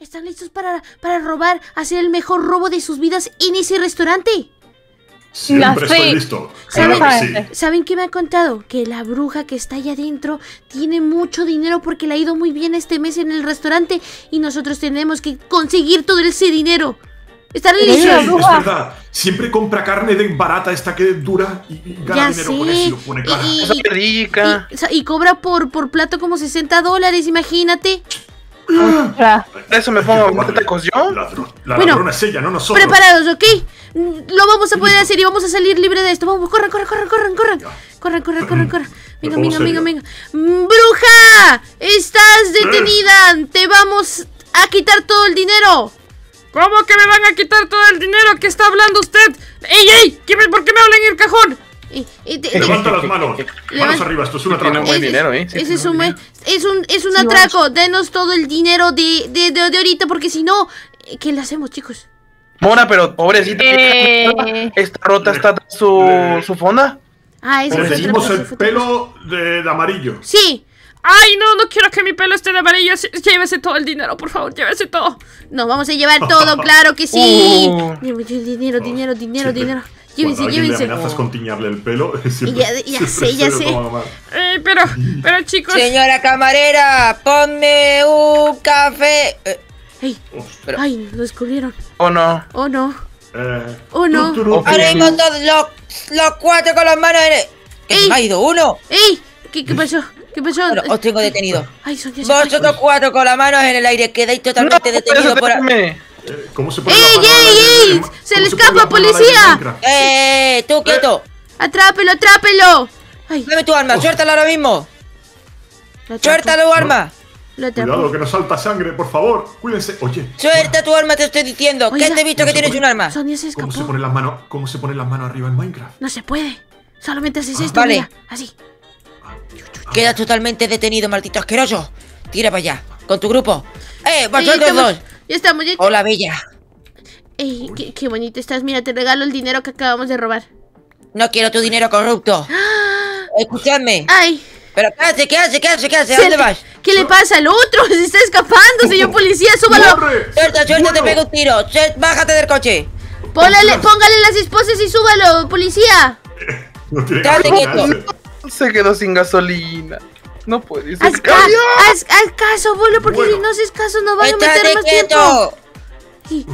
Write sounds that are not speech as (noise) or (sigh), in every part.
¿Están listos para, para robar, hacer el mejor robo de sus vidas en ese restaurante? Siempre La fe. estoy listo. ¿Saben? Claro que sí. ¿Saben qué me ha contado? Que la bruja que está allá adentro tiene mucho dinero porque le ha ido muy bien este mes en el restaurante y nosotros tenemos que conseguir todo ese dinero. ¿Están Sí, listos? la es verdad. Siempre compra carne de barata esta que dura y, y gana Ya dinero sé. con eso y lo pone cara. Y- rica. Y, y cobra por, por plato como 60 dólares, imagínate. Ostras. Eso me pongo a comer tacos yo. Ladrón- La Bueno, ladrona es ella, no nosotros. Preparados, ¿ok? Lo vamos a poder hacer y vamos a salir libre de esto. Vamos, corran, corran, corran, corran, corran. Corran, corran, corran, corran. (clears throat) Venga, venga, venga, venga. Mm, ¡Bruja! ¡Estás detenida! Te vamos a quitar todo el dinero. ¿Cómo que me van a quitar todo el dinero que está hablando usted? ¡Ey, ey! ¿Qué me- ¿Por qué me hablan en el cajón? Y te- Levanta las manos. Manos arriba, esto es un Tiene atraco. un buen Ese- dinero, ¿eh? Ese tiene es un, buen- es un, es un Sí, atraco. Denos todo el dinero de, de, de, de ahorita, porque si no, eh, ¿qué le hacemos, chicos? Mona, pero pobrecita. Eh. Está rota, está su, su fonda. Ah, ese Le otra el pelo de, de amarillo. Sí. ¡Ay, no! No quiero que mi pelo esté de amarillo. Sí, Llévese todo el dinero, por favor, llévese todo. Nos vamos a llevar todo, (laughs) claro que sí. Uh. Dinero, dinero, dinero, Siempre- dinero. Llévense, Cuando llévense. le amenazas con tiñarle el pelo, (laughs) siempre, Ya- ya siempre sé, ya lo sé. Eh, pero, pero chicos... Señora camarera, ponme un café. Eh, Ey, Pero- ay, nos descubrieron. ¿O no? Oh no. Eh, Oh, no. ahora todos los, los cuatro con las manos en el... ¿Qué se Ey. me ha ido uno? ¡Ey! ¿Qué, qué pasó? ¿Qué pasó? Bueno, os tengo detenido. Ay, Sonia. Vosotros cuatro con las manos en el aire quedáis totalmente detenidos por... déjame. Eh, ¿Cómo se pone ¡Ey, ey, ey! ¡Se cómo le pone escapa, policía! ¡Eh, tú quieto! ¡Atrápelo, atrápelo! Ay, Dame tu arma, suéltala ahora mismo. lo atrapo, Suelta tu arma. Lo. Cuidado, que nos salta sangre, por favor. Cuídense. Oye, Suelta tu arma, te estoy diciendo. Oiga. Que te he visto No que se tienes puede. un arma. Sonia se ¿cómo se escapó. pone las manos, cómo se pone las manos arriba en Minecraft? No se puede. Solamente haces esto, Vale. mira. Así. Quedas totalmente detenido, maldito asqueroso. Tira para allá, con tu grupo. ¡Eh, vosotros estamos- dos! Ya estamos, ya Hola, bella. Ey, qué, qué bonito estás. Mira, te regalo el dinero que acabamos de robar. No quiero tu dinero corrupto. (gasps) Escuchadme. Ay. Pero ¿qué hace? ¿Qué hace? ¿Qué hace? ¿Qué hace? ¿A dónde vas? ¿Qué le pasa al otro? Se está escapando, señor policía. (laughs) Súbalo. Suelta, suelta, te pego un tiro. Bájate del coche. Póngale, póngale las esposas y súbalo, policía. (laughs) No quieto. hacerse. Se quedó sin gasolina. No puede ser. Haz, ca- haz- haz caso, boludo, porque Bueno. si no haces caso nos van a meter ¡Estate más tiempo. quieto! Sí.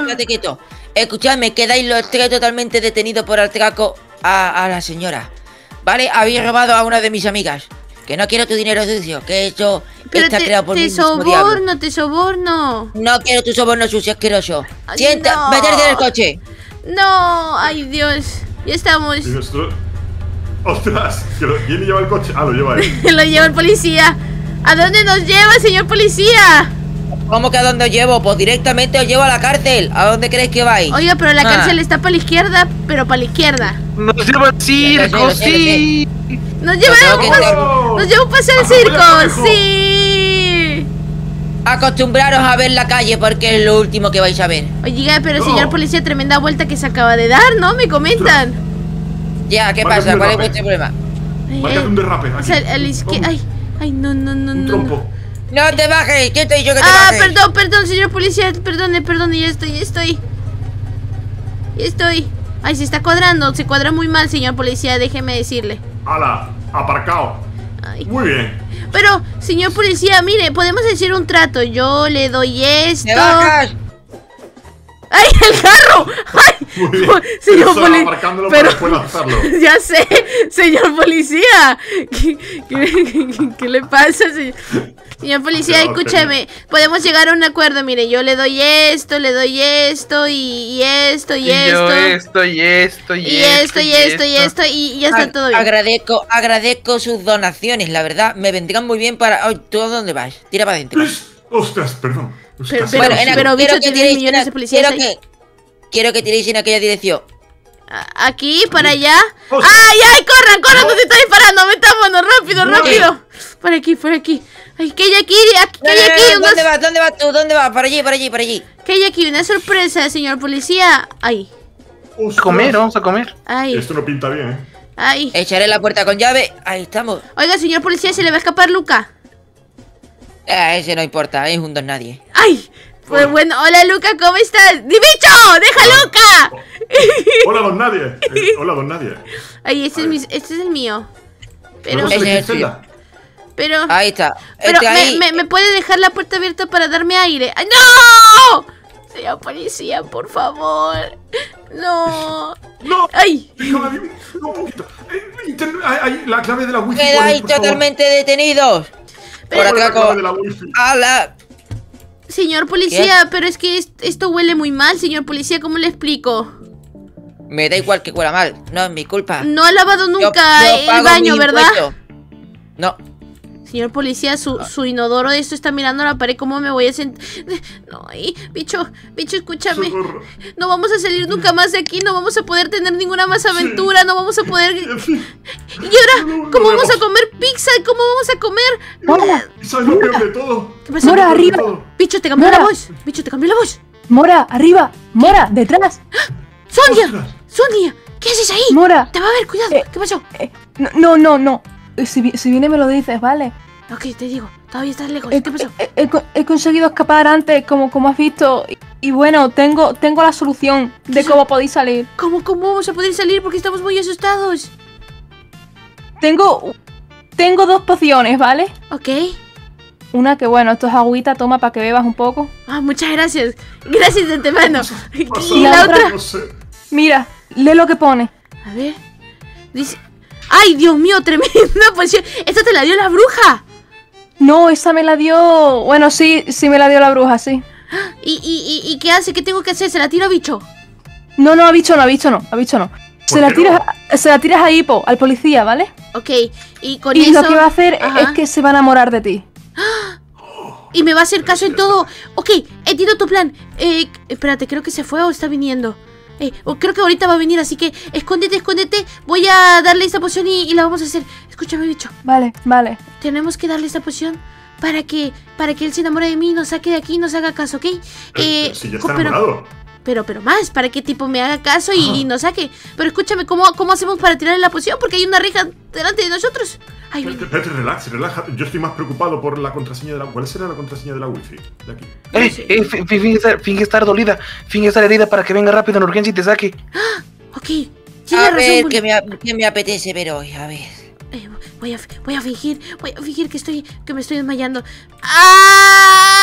Estate quieto. Escuchadme, quedáis los tres totalmente detenidos por atraco a, a la señora. ¿Vale? Habéis robado a una de mis amigas. Que no quiero tu dinero sucio, que eso Pero está te, creado por te mismo diablo. soborno, te soborno. No quiero tu soborno sucio asqueroso. Sienta, no. meterte en el coche. No, ay Dios. Ya estamos. Y nuestro... ¡Ostras! que lo- ¿Quién lleva el coche? Ah, lo lleva él. (laughs) Lo lleva el policía. ¿A dónde nos lleva, señor policía? ¿Cómo que a dónde os llevo? Pues directamente os llevo a la cárcel. ¿A dónde creéis que vais? Oiga, pero la Ah. cárcel está para la izquierda, pero para la izquierda. Nos lleva al circo, sí. Nos lleva un nos lleva un paseo al circo. Sí. Acostumbraros a ver la calle porque es lo último que vais a ver. Oiga, pero No. señor policía, tremenda vuelta que se acaba de dar, ¿no? Me comentan. Ya, ¿qué pasa? ¿Cuál es vuestro problema? Ay, Márcate ay. un derrape. Aquí. izquier- Vamos. Ay, ay, no, no, no, Un no. trompo. no. No te bajes, ¿quién te ha dicho que te Ah, bajes? perdón, perdón, señor policía, perdone, perdone, ya estoy, ya estoy. Ya estoy. Ay, se está cuadrando, se cuadra muy mal, señor policía, déjeme decirle. ¡Hala! Aparcado. Ay. Muy bien. Pero, señor policía, mire, podemos hacer un trato. Yo le doy esto. ¡Te bajas! ¡Ay, el carro! ¡Ay! Muy bien. Señor policía. (laughs) Ya sé, señor policía. ¿Qué, qué- qué- qué le pasa, señor? Señor policía, No, escúchame. Podemos llegar a un acuerdo. Mire, yo le doy esto, le doy esto, y, y esto, y, Y yo esto. esto, y esto, y, Y esto, y esto, y esto, y ya está Ag- todo bien. Agradezco, agradezco sus donaciones, la verdad. Me vendrían muy bien para. Ay, ¿Tú a dónde vas? Tira para adentro. ¡Ostras! Perdón. Es Pero- pero- en- pero, bicho, quiero que tienes tiréis millones en- de policías Quiero que, quiero que tiréis en aquella dirección. Aquí, para allá. Ostras. ¡Ay, ay! ¡Corran, corran! No. ¡Nos está disparando! ¡Metámonos! ¡Rápido, rápido! Por aquí, por aquí. Ay, que hay aquí, aquí, que hay Eh, aquí, ¿Dónde vas? ¿Dónde vas tú? ¿Dónde vas? Para allí, para allí, para allí. que hay aquí una sorpresa, señor policía. Ay, Ostras. A comer, vamos a comer. ay, Esto no pinta bien, ¿eh? ay. Echaré la puerta con llave. Ahí estamos. Oiga, señor policía, se le va a escapar Luca. Eh, ese no importa, es un don nadie. ¡Ay! Pues bueno, hola Luca, ¿cómo estás? ¡Di bicho! ¡Deja a Luca! (laughs) Hola, don Nadie. Eh, hola, don Nadie. Ay, este es, mi- este es el mío. Pero, ¿Podemos Ese elegir es el pero, Ahí está. pero, Este ¿me, ahí. me, me puede dejar la puerta abierta para darme aire? ¡Ay, ¡No! Señor policía, por favor. No. (laughs) ¡No! ¡Ay! Déjame un poquito. Eh, la clave de la wifi. Quedáis favor. totalmente detenidos. Por ¿Cuál es la atraco clave de la wifi? a la. Señor policía, pero es que est- esto huele muy mal, señor policía, ¿cómo le explico? Me da igual que huela mal, no es mi culpa. No ha lavado nunca yo el baño, ¿verdad? No, Señor policía, su, su inodoro de esto está mirando la pared, ¿cómo me voy a sentar? (laughs) No, ay, bicho, bicho, escúchame. Socorro. No vamos a salir nunca más de aquí, no vamos a poder tener ninguna más aventura, no vamos a poder... (laughs) Y ahora, No, no ¿cómo vamos a comer pizza? ¿Cómo vamos a comer? Mora, ¿Sabes lo peor de todo? ¿Qué pasó? Mora, arriba. Bicho, te cambió la voz. Bicho, te cambió la voz. Mora, arriba, Mora, detrás, (gasps) ¡Sonia! ¡Sonia! ¿Qué haces ahí? Mora. Te va a ver, cuidado. Eh. ¿Qué pasó? Eh, no, no, no, Si, vi- si viene me lo dices, ¿vale? Ok, te digo, todavía estás lejos. He, ¿Qué pasó? he- he co- he conseguido escapar antes, como, como has visto. Y, y bueno, tengo, tengo la solución de ¿Qué cómo podéis salir. ¿Cómo, ¿Cómo vamos a poder salir? Porque estamos muy asustados. Tengo. Tengo dos pociones, ¿vale? Ok. Una que, bueno, esto es agüita, toma para que bebas un poco. Ah, muchas gracias. Gracias de antemano. (laughs) ¿Y la otra? Mira, lee lo que pone. A ver. Dice. ¡Ay, Dios mío! Tremenda poción. Esta te la dio la bruja. No, esa me la dio. Bueno, sí, sí me la dio la bruja, sí. (gasps) ¿Y, y, y, y qué hace? ¿Qué tengo que hacer? ¿Se la tiro a bicho? No, no, ha bicho no, ha bicho no, ha bicho no. Se ¿Por la, tiras, se la tiras a Hippo, al policía, ¿vale? Ok. Y con Y eso. lo que va a hacer Ajá. es que se va a enamorar de ti. (gasps) Y me va a hacer caso en todo. Ok, entiendo tu plan. Eh, espérate, creo que se fue o está viniendo. Eh, creo que ahorita va a venir, así que escóndete, escóndete. Voy a darle esta poción y, y la vamos a hacer. Escúchame, bicho. Vale, vale. Tenemos que darle esta poción para que para que él se enamore de mí, nos saque de aquí y nos haga caso, ¿ok? Eh, si ya está pero, enamorado. pero, pero más, para que tipo me haga caso y, y nos saque. Pero escúchame, ¿cómo, ¿cómo hacemos para tirarle la poción? Porque hay una reja delante de nosotros. Ay, espérate, relax, relaja. Yo estoy más preocupado por la contraseña de la. ¿Cuál será la contraseña de la wifi? De aquí. Eh, eh, fi- fi- finge, estar, finge estar dolida, finge estar herida para que venga rápido en urgencia y te saque. (gasps) Ok, tiene a razón. ver me, qué me apetece ver hoy, a ver. Eh, voy a, voy a fingir, voy a fingir que estoy, que me estoy desmayando. ¡Ah!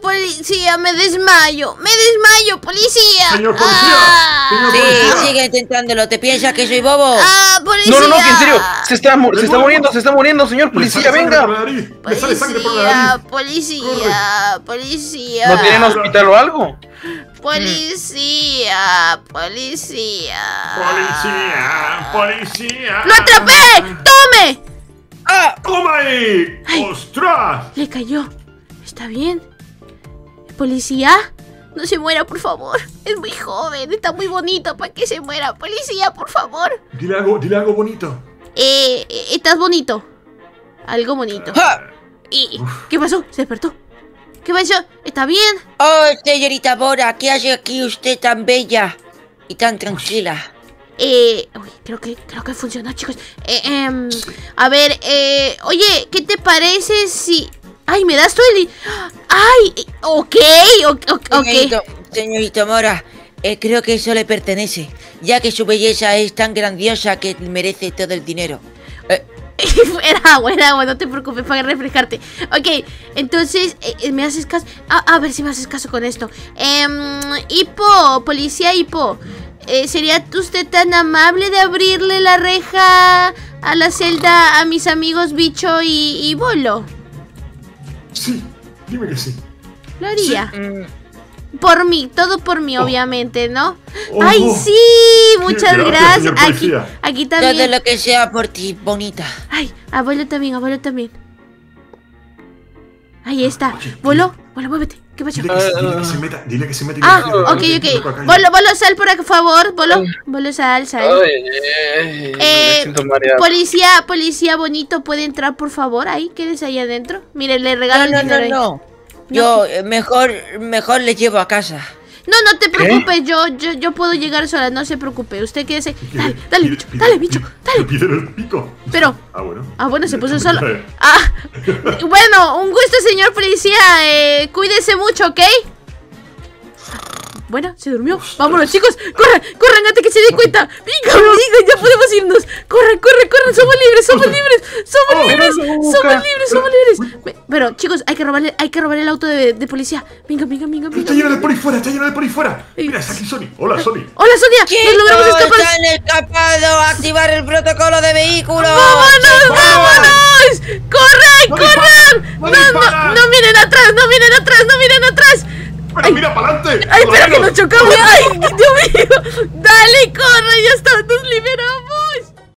Policía, me desmayo, me desmayo, policía. Señor policía, ¡Ah! señor Sí, policía. sigue intentándolo, ¿te piensas que soy bobo? ¡Ah, policía! No, no, no, que en serio, se está, mu- se está muriendo, se está muriendo, señor Me policía, sale sangre por venga. la nariz. Me sale sangre por la nariz. Policía, policía, policía. ¿No tienen hospital o algo? Policía, policía. Policía, policía. ¡Lo atrapé! ¡Tome! ¡Ah! ¡Toma ahí! ¡Ostras! Le cayó. ¿Está bien? ¿Policía? No se muera, por favor. Es muy joven, está muy bonito para que se muera. Policía, por favor. Dile algo, dile algo bonito. Eh, eh, estás bonito. Algo bonito. ¿Y qué pasó? Se despertó. ¿Qué pasó? ¿Está bien? Oh, señorita Bora, ¿qué hace aquí usted tan bella y tan tranquila? Eh, uy, creo que creo que funcionó, chicos. Eh, em, a ver, eh, oye, ¿qué te parece si Ay, me das el Ay, ok, ok, ok. Señorito, Mora, eh, creo que eso le pertenece, ya que su belleza es tan grandiosa que merece todo el dinero. Eh, (laughs) Era agua, era agua, no te preocupes para refrescarte. Ok, entonces, eh, eh, ¿me haces caso? A, a ver si me haces caso con esto. Em, Hipo, policía Hipo. eh, ¿Sería usted tan amable de abrirle la reja a la celda a mis amigos Bicho y, y Bolo? Sí, dime que sí. Lo haría. mm, Por mí, todo por mí, Oh. obviamente, ¿no? Oh, ¡Ay, oh. sí! Muchas Gracias, Aquí, aquí todo también. lo que sea por ti, bonita. Ay, abuelo también, abuelo también. Ahí está. Oye, Bolo, Bolo, muévete. ¿Qué pasó? Dile que, se- dile que se meta, dile que se meta. Ah, meta, ok, que se meta ok. acá. Sal por favor. Bolo, Bolo, sal, sal. Ay, ay, Eh, me siento mareado. Policía, policía bonito, ¿puede entrar por favor? Ahí, quédese ahí adentro. Mire, le regalo No, el no, no, dinero ahí. no. Yo eh, mejor, mejor le llevo a casa. No, no te preocupes, yo, yo, yo puedo llegar sola, no se preocupe. Usted quédese. ¿Qué? (laughs) Dale, dale, Pide- bicho, dale, bicho, dale. Pide pico. Pero. Ah, bueno. Ah, bueno, se puso solo. Ah, (laughs) bueno, un gusto, señor policía. Eh, cuídese mucho, ¿ok? Bueno, se durmió. Vámonos, chicos. Corran, corran antes que se dé cuenta. Venga, venga, ya podemos irnos. Corran, corran, corran. Somos libres, somos libres. Somos Oh, libres. Somos libres, somos libres. Pero, chicos, hay que robarle, hay que robar el auto de, de policía. Venga, venga, venga, Está lleno de por ahí fuera, está lleno de por ahí fuera. Mira, está aquí Sony. Hola, Sony. Hola, Sonia. Nos logramos ¡Chicos, escapar. están escapado! ¡Activar el protocolo de vehículos! ¡Vámonos, vámonos! ¡Corran, ¡No corran! No, ¡No no miren atrás, no miren atrás, no miren atrás. Pero mira para adelante. ¡Ay, espera que nos chocamos! ¡Ay, Dios mío! ¡Dale, corre! ¡Ya está! ¡Nos liberamos!